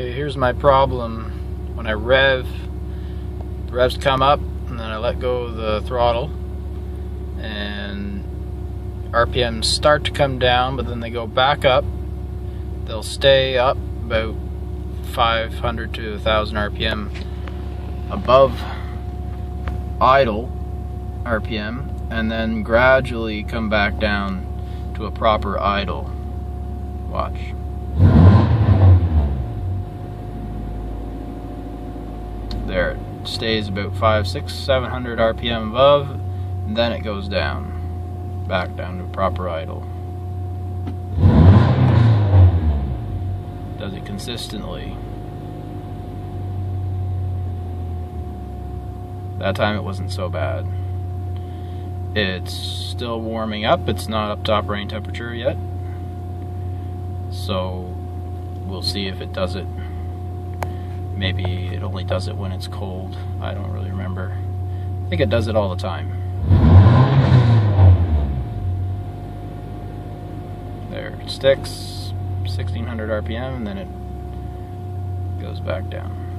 Okay, here's my problem. When I rev, the revs come up, and then I let go of the throttle, and RPMs start to come down, but then they go back up. They'll stay up about 500 to 1000 RPM above idle RPM, and then gradually come back down to a proper idle. Watch. There it stays about five, six, seven hundred RPM above, and then it goes down, back down to proper idle. Does it consistently. That time it wasn't so bad. It's still warming up, it's not up to operating temperature yet. So we'll see if it does it maybe it only does it when it's cold. I don't really remember. I think it does it all the time. There, it sticks, 1600 RPM, and then it goes back down.